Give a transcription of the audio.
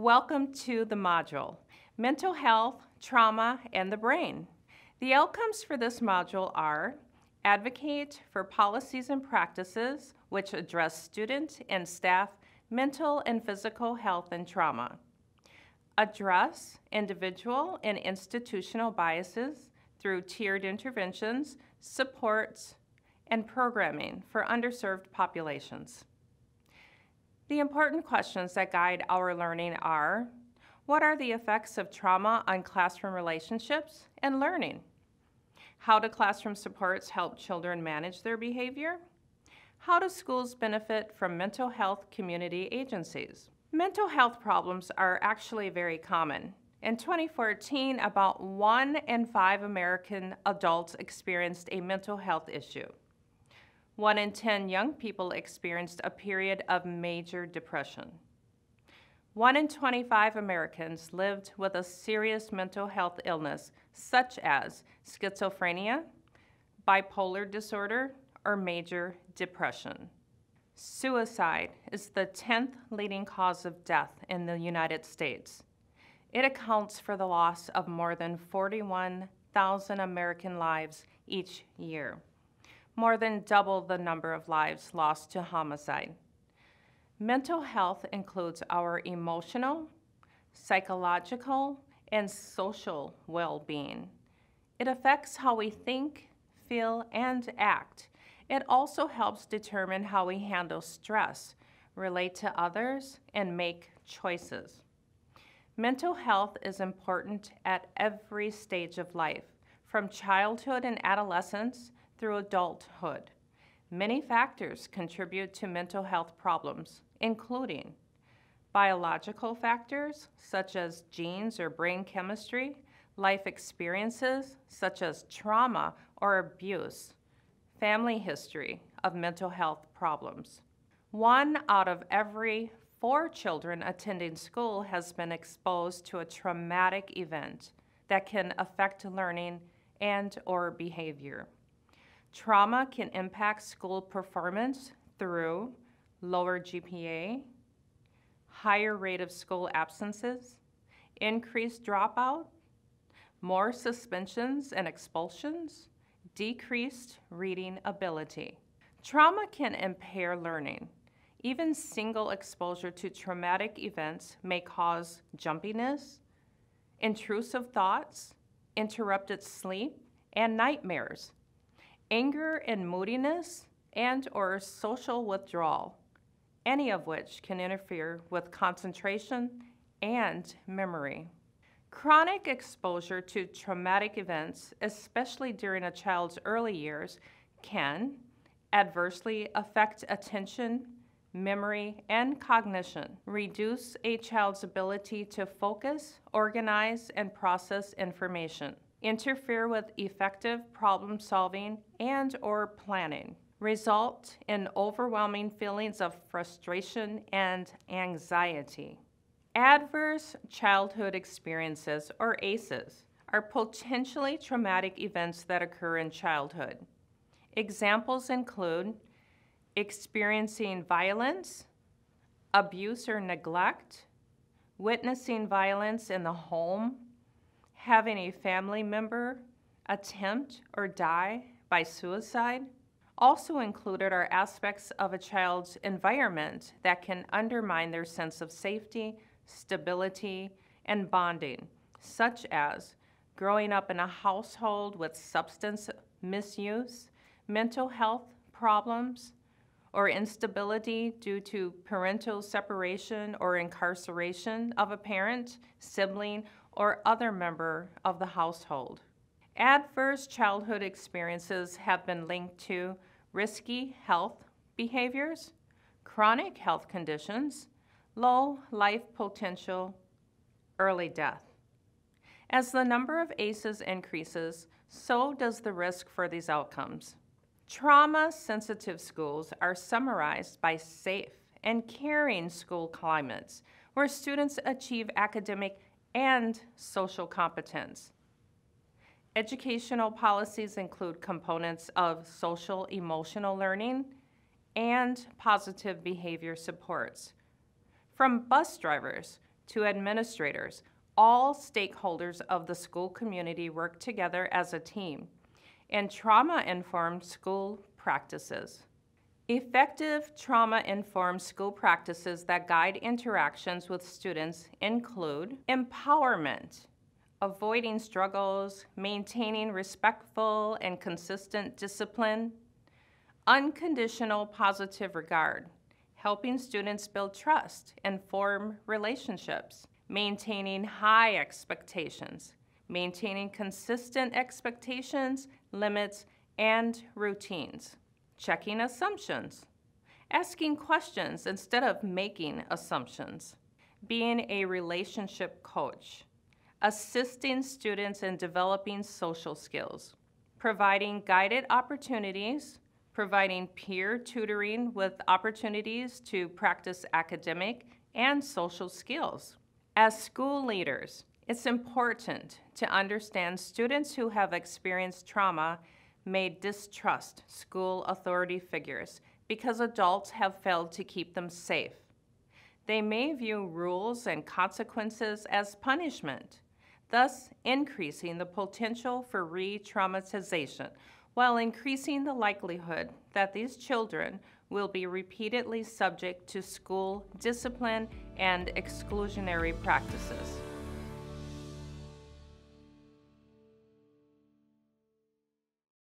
Welcome to the module, Mental Health, Trauma, and the Brain. The outcomes for this module are advocate for policies and practices which address student and staff mental and physical health and trauma, address individual and institutional biases through tiered interventions, supports, and programming for underserved populations. The important questions that guide our learning are, what are the effects of trauma on classroom relationships and learning? How do classroom supports help children manage their behavior? How do schools benefit from mental health community agencies? Mental health problems are actually very common. In 2014, about one in five American adults experienced a mental health issue. One in 10 young people experienced a period of major depression. One in 25 Americans lived with a serious mental health illness, such as schizophrenia, bipolar disorder, or major depression. Suicide is the 10th leading cause of death in the United States. It accounts for the loss of more than 41,000 American lives each year more than double the number of lives lost to homicide. Mental health includes our emotional, psychological, and social well being. It affects how we think, feel, and act. It also helps determine how we handle stress, relate to others, and make choices. Mental health is important at every stage of life, from childhood and adolescence through adulthood. Many factors contribute to mental health problems, including biological factors such as genes or brain chemistry, life experiences such as trauma or abuse, family history of mental health problems. One out of every four children attending school has been exposed to a traumatic event that can affect learning and or behavior. Trauma can impact school performance through lower GPA, higher rate of school absences, increased dropout, more suspensions and expulsions, decreased reading ability. Trauma can impair learning. Even single exposure to traumatic events may cause jumpiness, intrusive thoughts, interrupted sleep, and nightmares anger and moodiness, and or social withdrawal, any of which can interfere with concentration and memory. Chronic exposure to traumatic events, especially during a child's early years, can adversely affect attention, memory, and cognition, reduce a child's ability to focus, organize, and process information interfere with effective problem solving and or planning, result in overwhelming feelings of frustration and anxiety. Adverse childhood experiences, or ACEs, are potentially traumatic events that occur in childhood. Examples include experiencing violence, abuse or neglect, witnessing violence in the home having a family member attempt or die by suicide. Also included are aspects of a child's environment that can undermine their sense of safety, stability, and bonding, such as growing up in a household with substance misuse, mental health problems, or instability due to parental separation or incarceration of a parent, sibling, or other member of the household. Adverse childhood experiences have been linked to risky health behaviors, chronic health conditions, low life potential, early death. As the number of ACEs increases, so does the risk for these outcomes. Trauma sensitive schools are summarized by safe and caring school climates where students achieve academic and social competence. Educational policies include components of social emotional learning and positive behavior supports. From bus drivers to administrators. All stakeholders of the school community work together as a team. And trauma-informed school practices. Effective trauma-informed school practices that guide interactions with students include empowerment, avoiding struggles, maintaining respectful and consistent discipline, unconditional positive regard, helping students build trust and form relationships, maintaining high expectations, maintaining consistent expectations, limits, and routines, checking assumptions, asking questions instead of making assumptions, being a relationship coach, assisting students in developing social skills, providing guided opportunities, providing peer tutoring with opportunities to practice academic and social skills. As school leaders, it's important to understand students who have experienced trauma may distrust school authority figures because adults have failed to keep them safe. They may view rules and consequences as punishment thus increasing the potential for re-traumatization while increasing the likelihood that these children will be repeatedly subject to school discipline and exclusionary practices.